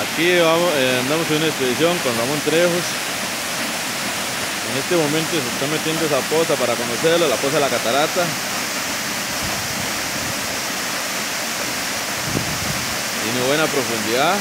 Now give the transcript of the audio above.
Aquí vamos, eh, andamos en una expedición con Ramón Trejos. En este momento se está metiendo esa poza para conocerla, la poza de la catarata. Tiene buena profundidad.